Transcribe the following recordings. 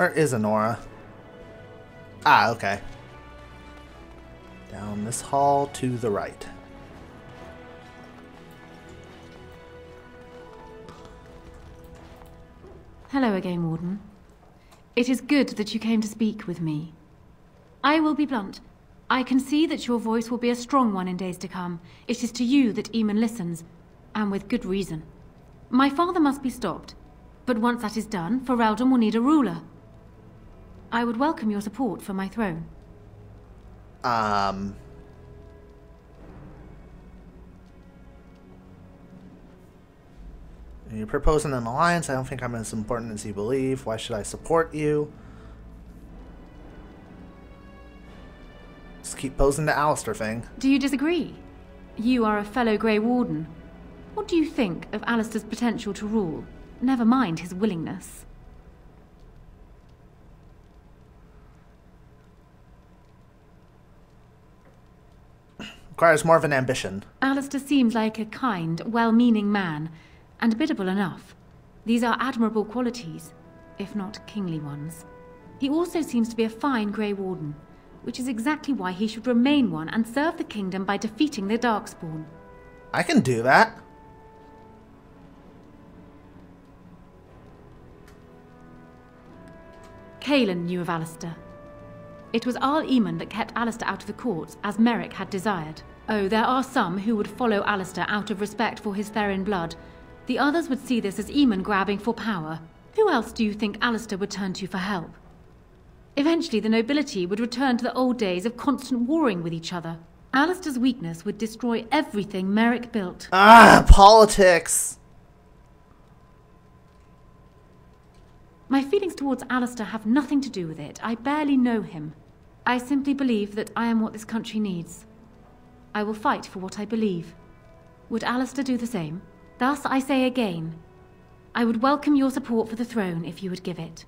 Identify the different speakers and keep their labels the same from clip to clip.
Speaker 1: Where is Anora? Ah, okay. Down this hall to the right.
Speaker 2: Hello again, Warden. It is good that you came to speak with me. I will be blunt. I can see that your voice will be a strong one in days to come. It is to you that Eamon listens, and with good reason. My father must be stopped, but once that is done, Ferelden will need a ruler. I would welcome your support for my throne.
Speaker 1: Um. You're proposing an alliance. I don't think I'm as important as you believe. Why should I support you? Just keep posing the Alistair thing.
Speaker 2: Do you disagree? You are a fellow Grey Warden. What do you think of Alistair's potential to rule? Never mind his willingness.
Speaker 1: Requires more of an ambition.
Speaker 2: Alistair seems like a kind, well-meaning man, and biddable enough. These are admirable qualities, if not kingly ones. He also seems to be a fine Grey Warden, which is exactly why he should remain one and serve the kingdom by defeating the Darkspawn.
Speaker 1: I can do that.
Speaker 2: Cailan knew of Alistair. It was Arl Eamon that kept Alistair out of the courts, as Maric had desired. Oh, there are some who would follow Alistair out of respect for his Theirin blood. The others would see this as Eamon grabbing for power. Who else do you think Alistair would turn to for help? Eventually, the nobility would return to the old days of constant warring with each other. Alistair's weakness would destroy everything Maric built.
Speaker 1: Ah, politics.
Speaker 2: My feelings towards Alistair have nothing to do with it. I barely know him. I simply believe that I am what this country needs. I will fight for what I believe. Would Alistair do the same? Thus, I say again, I would welcome your support for the throne if you would give it.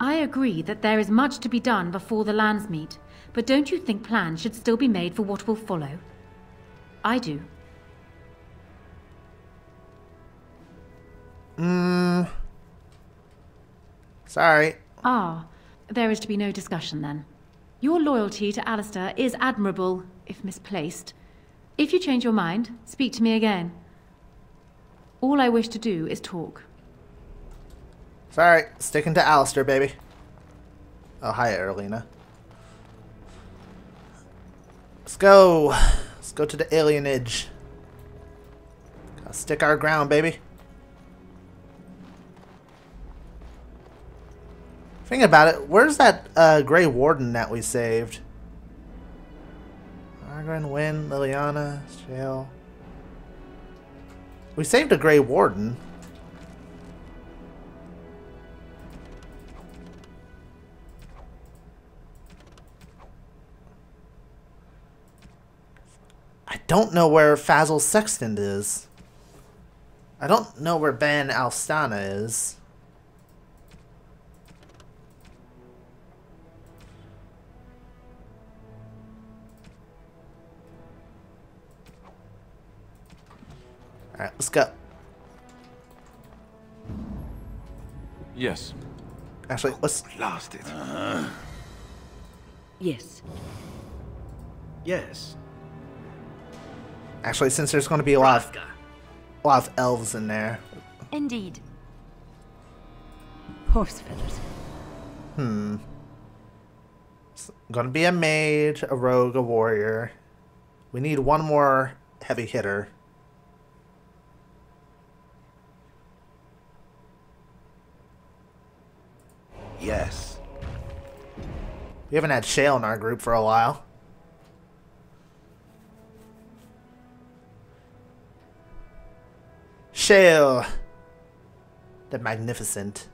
Speaker 2: I agree that there is much to be done before the Landsmeet, but don't you think plans should still be made for what will follow? I do.
Speaker 1: Mmm. Sorry.
Speaker 2: Ah, there is to be no discussion then. Your loyalty to Alistair is admirable, if misplaced. If you change your mind, speak to me again. All I wish to do is talk.
Speaker 1: Sorry. Sticking to Alistair, baby. Oh, hi, Erlina. Let's go. Let's go to the alienage. Gotta stick our ground, baby. Think about it. Where's that uh, Grey Warden that we saved? Morrigan, Wynne, Leliana, Shale. We saved a Grey Warden. I don't know where Fazil Sexton is. I don't know where Ben Alstana is.
Speaker 3: Yes.
Speaker 1: Actually, let's
Speaker 3: Blasted.
Speaker 4: Yes.
Speaker 5: Yes.
Speaker 1: actually since there's going to be a lot of, a lot of elves in there.
Speaker 4: Indeed. Horse feathers.
Speaker 1: Hmm. It's gonna be a mage, a rogue, a warrior. We need one more heavy hitter.
Speaker 5: Yes.
Speaker 1: We haven't had Shale in our group for a while. Shale! The Magnificent.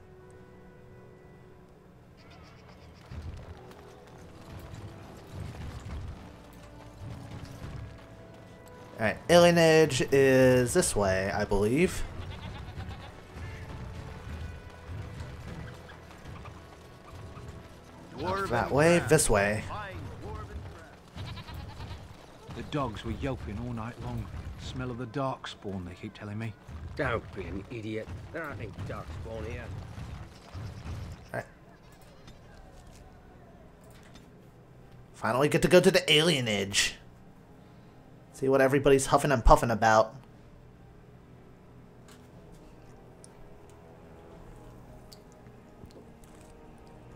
Speaker 1: Alright, Alienage is this way, I believe. That way, this way.
Speaker 6: The dogs were yelping all night long. Smell of the dark spawn, they keep telling me.
Speaker 3: Don't be an idiot. There aren't any darkspawn here.
Speaker 1: Alright. Finally get to go to the alienage. See what everybody's huffing and puffing about.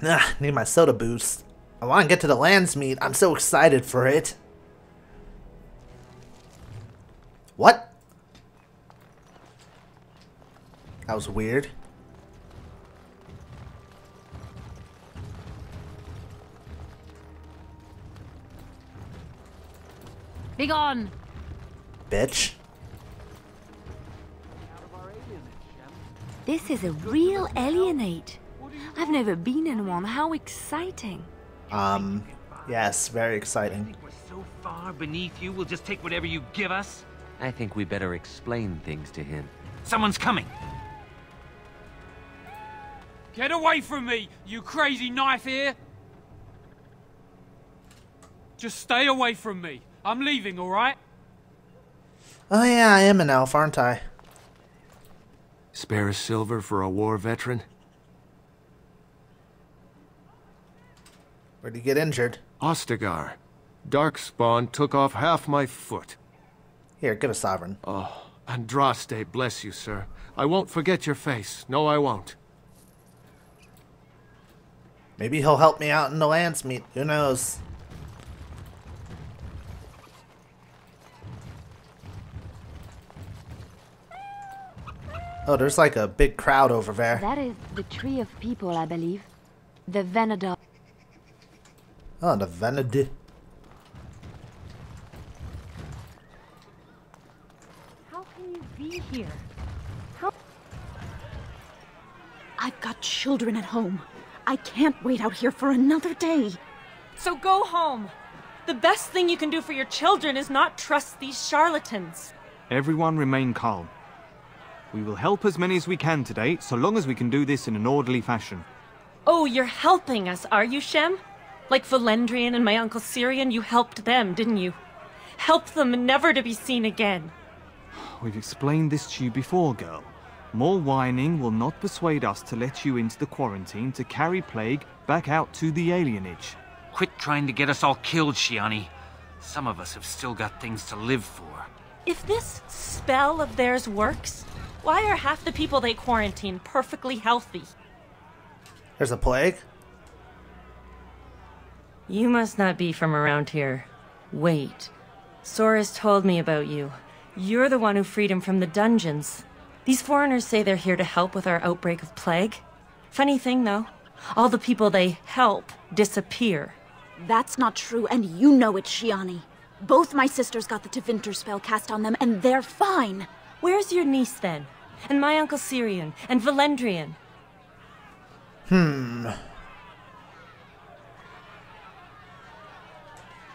Speaker 1: Ah, need my soda boost. I want to get to the Landsmeet. I'm so excited for it. What? That was weird.
Speaker 2: Be gone!
Speaker 1: Bitch.
Speaker 4: This is a real alienage. I've never been in one. How exciting.
Speaker 1: Um, yes, very
Speaker 6: I
Speaker 1: exciting.
Speaker 6: think we're so far beneath you, we'll just take whatever you give us.
Speaker 7: I think we better explain things to him.
Speaker 6: Someone's coming.
Speaker 8: Get away from me, you crazy knife-ear! Just stay away from me. I'm leaving, alright?
Speaker 1: Oh yeah, I am an elf, aren't I?
Speaker 3: Spare a silver for a war veteran?
Speaker 1: Where'd you get injured?
Speaker 3: Ostagar. Darkspawn took off half my foot.
Speaker 1: Here, give a sovereign.
Speaker 3: Oh, Andraste, bless you, sir. I won't forget your face. No, I won't.
Speaker 1: Maybe he'll help me out in the Landsmeet. Who knows? Oh, there's like a big crowd over there.
Speaker 4: That is the tree of people, I believe. The Vhenadahl.
Speaker 1: Oh, the Vanity.
Speaker 4: How can you be here?
Speaker 9: I've got children at home. I can't wait out here for another day.
Speaker 10: So go home. The best thing you can do for your children is not trust these charlatans.
Speaker 11: Everyone remain calm. We will help as many as we can today, so long as we can do this in an orderly fashion.
Speaker 10: Oh, you're helping us, are you, Shem? Like Valendrian and my uncle Cyrion, you helped them, didn't you? Helped them never to be seen again.
Speaker 11: We've explained this to you before, girl. More whining will not persuade us to let you into the quarantine to carry plague back out to the alienage.
Speaker 6: Quit trying to get us all killed, Shiani. Some of us have still got things to live for.
Speaker 10: If this spell of theirs works, why are half the people they quarantine perfectly healthy?
Speaker 1: There's a plague.
Speaker 10: You must not be from around here. Wait. Soris told me about you. You're the one who freed him from the dungeons. These foreigners say they're here to help with our outbreak of plague. Funny thing, though. All the people they help disappear.
Speaker 9: That's not true, and you know it, Shiani. Both my sisters got the Tevinter spell cast on them, and they're fine.
Speaker 10: Where's your niece, then? And my uncle Cyrion? And Valendrian?
Speaker 1: Hmm.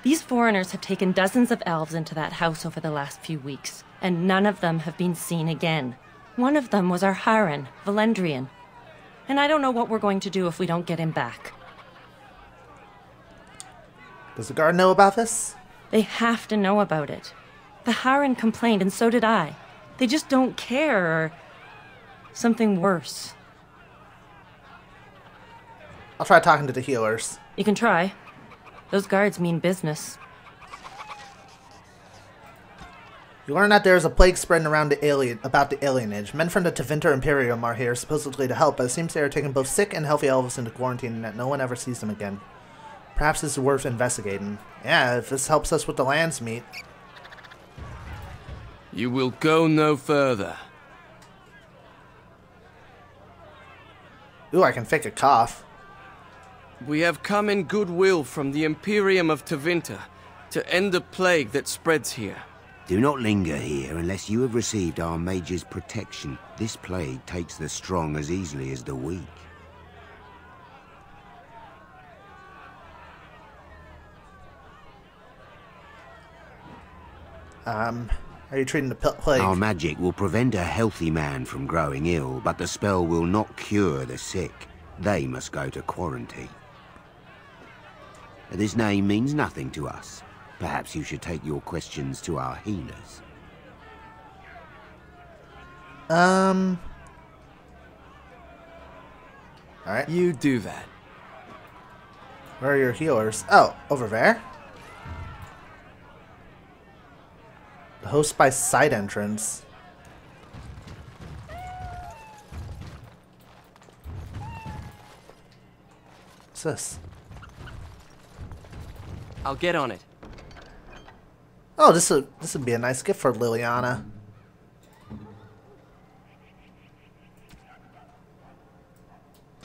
Speaker 10: These foreigners have taken dozens of elves into that house over the last few weeks, and none of them have been seen again. One of them was our Hahren, Valendrian. And I don't know what we're going to do if we don't get him back.
Speaker 1: Does the guard know about this?
Speaker 10: They have to know about it. The Hahren complained, and so did I. They just don't care, or something worse.
Speaker 1: I'll try talking to the healers.
Speaker 10: You can try. Those guards mean business.
Speaker 1: You learn that there is a plague spreading around the alien about the alienage. Men from the Tevinter Imperium are here supposedly to help, but it seems they are taking both sick and healthy elves into quarantine and that no one ever sees them again. Perhaps this is worth investigating. Yeah, if this helps us with the Landsmeet.
Speaker 3: You will go no further.
Speaker 1: Ooh, I can fake a cough.
Speaker 12: We have come in goodwill from the Imperium of Tevinter to end the plague that spreads here.
Speaker 5: Do not linger here unless you have received our mage's protection. This plague takes the strong as easily as the weak.
Speaker 1: Um, are you treating the plague?
Speaker 5: Our magic will prevent a healthy man from growing ill, but the spell will not cure the sick. They must go to quarantine. This name means nothing to us. Perhaps you should take your questions to our healers.
Speaker 1: Um. Alright.
Speaker 12: You do that.
Speaker 1: Where are your healers? Oh, over there? The host by side entrance. What's this?
Speaker 12: I'll get on it.
Speaker 1: Oh, this would this would be a nice gift for Leliana.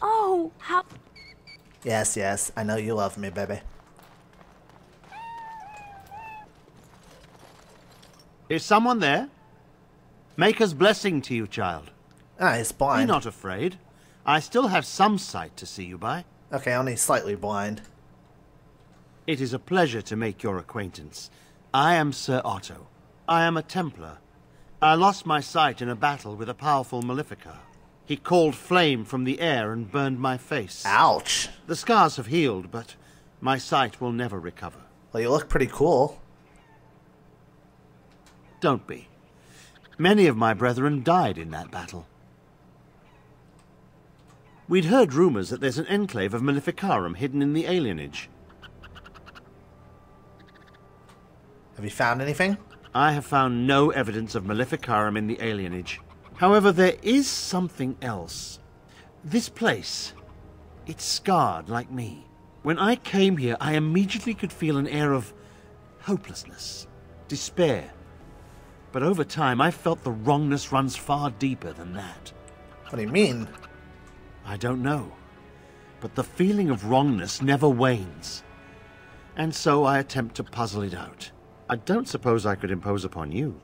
Speaker 4: Oh, how...
Speaker 1: Yes, yes, I know you love me, baby.
Speaker 13: Is someone there? Maker's blessing to you, child.
Speaker 1: Ah, he's
Speaker 13: Be
Speaker 1: blind.
Speaker 13: not afraid. I still have some sight to see you by.
Speaker 1: Okay, only slightly blind.
Speaker 13: It is a pleasure to make your acquaintance. I am Sir Otto. I am a Templar. I lost my sight in a battle with a powerful Maleficar. He called flame from the air and burned my face.
Speaker 1: Ouch.
Speaker 13: The scars have healed, but my sight will never recover.
Speaker 1: Well, you look pretty cool.
Speaker 13: Don't be. Many of my brethren died in that battle. We'd heard rumors that there's an enclave of Maleficarum hidden in the alienage.
Speaker 1: Have you found anything?
Speaker 13: I have found no evidence of Maleficarum in the alienage. However, there is something else. This place, it's scarred like me. When I came here, I immediately could feel an air of hopelessness, despair. But over time, I felt the wrongness runs far deeper than that.
Speaker 1: What do you mean?
Speaker 13: I don't know. But the feeling of wrongness never wanes. And so I attempt to puzzle it out. I don't suppose I could impose upon you.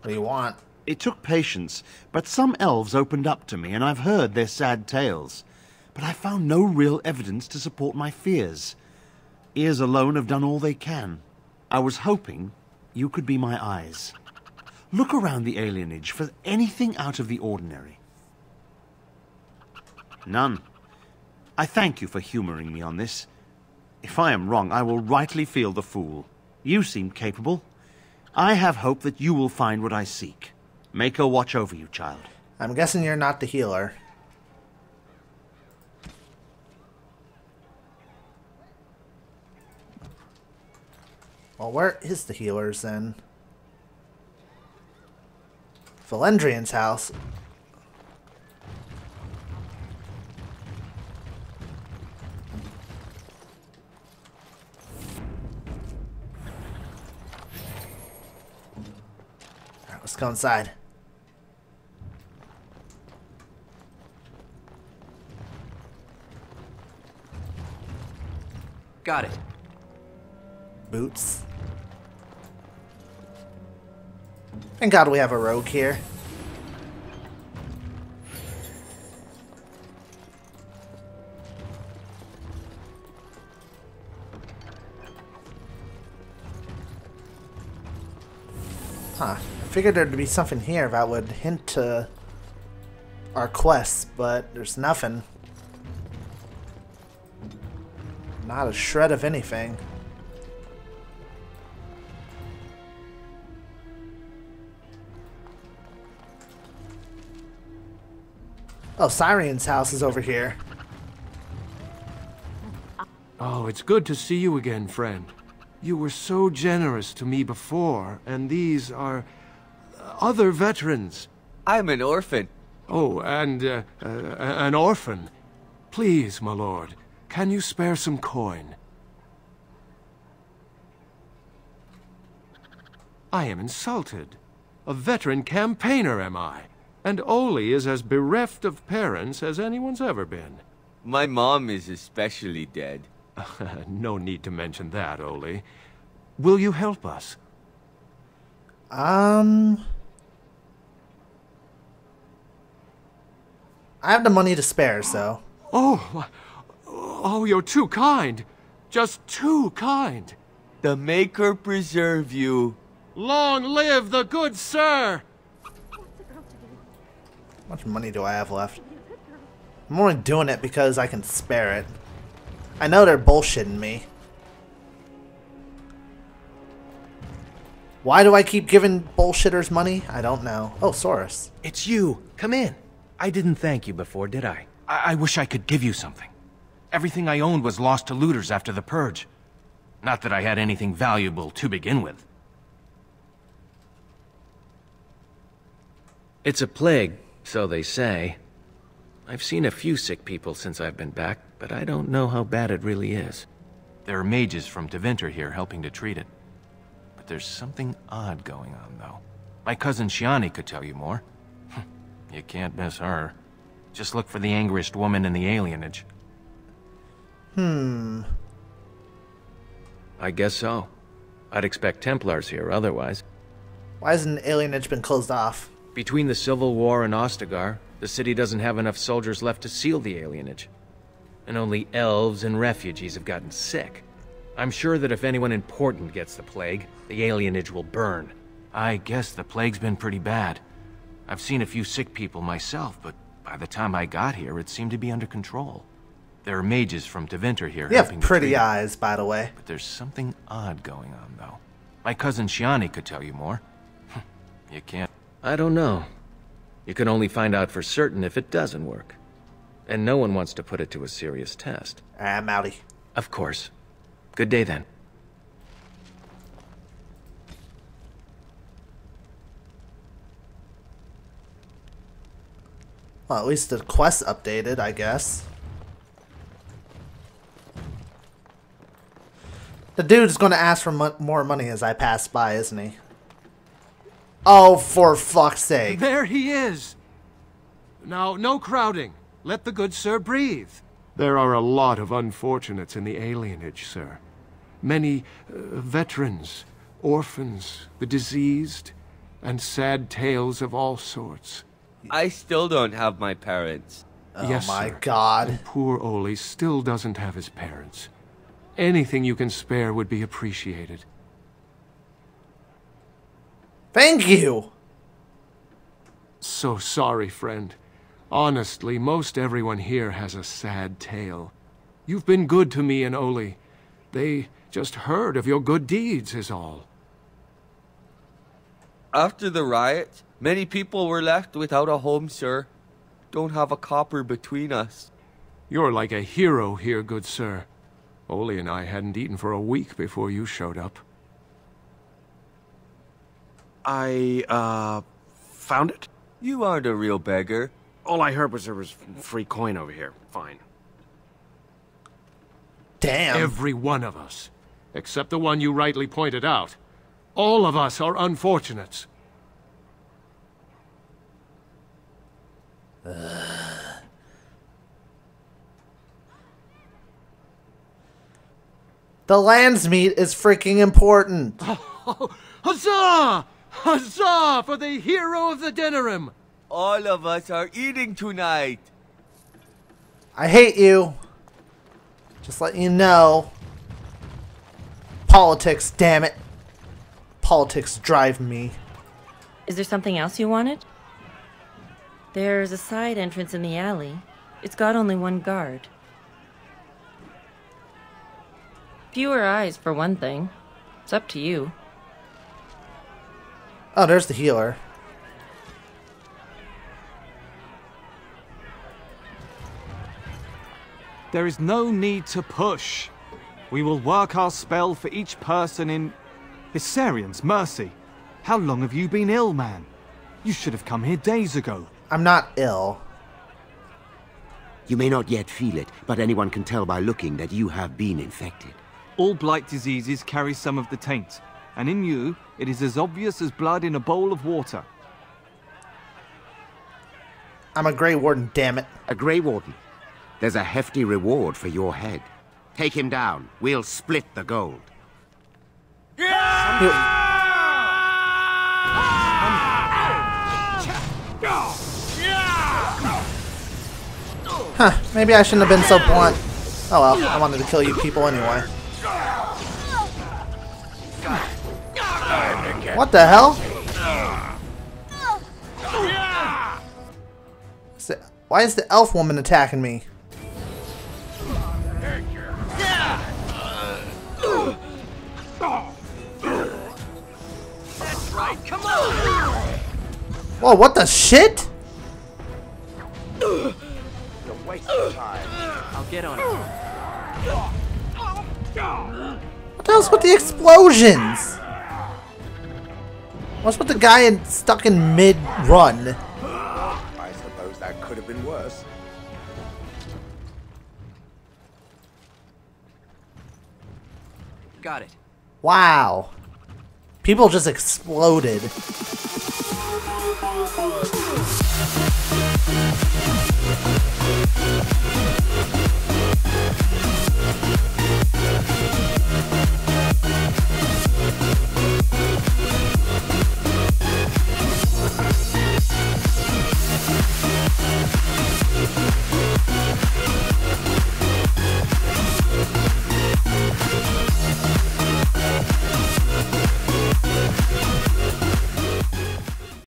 Speaker 1: What do you want?
Speaker 13: It took patience, but some elves opened up to me, and I've heard their sad tales. But I found no real evidence to support my fears. Ears alone have done all they can. I was hoping you could be my eyes. Look around the alienage for anything out of the ordinary. None. I thank you for humoring me on this. If I am wrong, I will rightly feel the fool. You seem capable. I have hope that you will find what I seek. Maker watch over you, child.
Speaker 1: I'm guessing you're not the healer. Well, where is the healers then? Valendrian's house. Go inside.
Speaker 12: Got it.
Speaker 1: Boots. Thank God we have a rogue here. Figured there'd be something here that would hint to our quest, but there's nothing. Not a shred of anything. Oh, Cyrion's house is over here.
Speaker 3: Oh, it's good to see you again, friend. You were so generous to me before, and these are other veterans.
Speaker 7: I'm an orphan.
Speaker 3: Oh, and uh, uh, an orphan. Please, my lord, can you spare some coin? I am insulted. A veteran campaigner am I, and Oli is as bereft of parents as anyone's ever been.
Speaker 7: My mom is especially dead.
Speaker 3: no need to mention that, Oli. Will you help us?
Speaker 1: Um... I have the money to spare, so...
Speaker 3: Oh, oh, you're too kind. Just too kind.
Speaker 7: The Maker preserve you.
Speaker 3: Long live the good sir!
Speaker 1: How much money do I have left? I'm only doing it because I can spare it. I know they're bullshitting me. Why do I keep giving bullshitters money? I don't know. Oh, Soris.
Speaker 14: It's you. Come in. I didn't thank you before, did I? I, I wish I could give you something. Everything I owned was lost to looters after the Purge. Not that I had anything valuable to begin with. It's a plague, so they say. I've seen a few sick people since I've been back, but I don't know how bad it really is. There are mages from Tevinter here helping to treat it. But there's something odd going on, though. My cousin Shiani could tell you more. You can't miss her. Just look for the angriest woman in the alienage.
Speaker 1: Hmm.
Speaker 14: I guess so. I'd expect Templars here otherwise.
Speaker 1: Why hasn't alienage been closed off?
Speaker 14: Between the Civil War and Ostagar, the city doesn't have enough soldiers left to seal the alienage. And only elves and refugees have gotten sick. I'm sure that if anyone important gets the plague, the alienage will burn. I guess the plague's been pretty bad. I've seen a few sick people myself, but by the time I got here, it seemed to be under control. There are mages from Tevinter here
Speaker 1: You have
Speaker 14: to
Speaker 1: pretty eyes, by the way.
Speaker 14: But there's something odd going on, though. My cousin Shiani could tell you more. you can't. I don't know. You can only find out for certain if it doesn't work. And no one wants to put it to a serious test.
Speaker 1: Ah, I'm outie.
Speaker 14: Of course. Good day then.
Speaker 1: Well, at least the quest updated, I guess. The dude's gonna ask for mo more money as I pass by, isn't he? Oh, for fuck's sake.
Speaker 3: There he is! Now, no crowding. Let the good sir breathe. There are a lot of unfortunates in the alienage, sir. Many uh, veterans, orphans, the diseased, and sad tales of all sorts.
Speaker 7: I still don't have my parents.
Speaker 1: Oh
Speaker 3: yes,
Speaker 1: my
Speaker 3: sir.
Speaker 1: god.
Speaker 3: And poor Oli still doesn't have his parents. Anything you can spare would be appreciated.
Speaker 1: Thank you!
Speaker 3: So sorry, friend. Honestly, most everyone here has a sad tale. You've been good to me and Oli. They just heard of your good deeds, is all.
Speaker 7: After the riot, many people were left without a home, sir. Don't have a copper between us.
Speaker 3: You're like a hero here, good sir. Oli and I hadn't eaten for a week before you showed up.
Speaker 15: I, uh, found it?
Speaker 7: You aren't a real beggar.
Speaker 15: All I heard was there was free coin over here. Fine.
Speaker 1: Damn.
Speaker 3: Every one of us. Except the one you rightly pointed out. All of us are unfortunates.
Speaker 1: The Landsmeet is freaking important.
Speaker 3: Huzzah! Huzzah for the hero of the Denerim!
Speaker 7: All of us are eating tonight.
Speaker 1: I hate you. Just let you know. Politics, damn it. Politics drive me.
Speaker 10: Is there something else you wanted? There's a side entrance in the alley. It's got only one guard. Fewer eyes, for one thing. It's up to you.
Speaker 1: Oh, there's the healer.
Speaker 11: There is no need to push. We will work our spell for each person in... Hessarian's mercy. How long have you been ill, man? You should have come here days ago.
Speaker 1: I'm not ill.
Speaker 5: You may not yet feel it, but anyone can tell by looking that you have been infected.
Speaker 11: All blight diseases carry some of the taint, and in you, it is as obvious as blood in a bowl of water.
Speaker 1: I'm a Grey Warden, damn it.
Speaker 5: A Grey Warden. There's a hefty reward for your head. Take him down. We'll split the gold.
Speaker 1: Huh, maybe I shouldn't have been so blunt. Oh well, I wanted to kill you people anyway. What the hell? Why is the elf woman attacking me? Whoa, what the shit?
Speaker 16: You're wasting time.
Speaker 12: I'll get on it.
Speaker 1: What the hell's with the explosions? What's with the guy in, stuck in mid-run?
Speaker 16: I suppose that could have been worse.
Speaker 12: Got it.
Speaker 1: Wow. People just exploded.
Speaker 16: Thank you.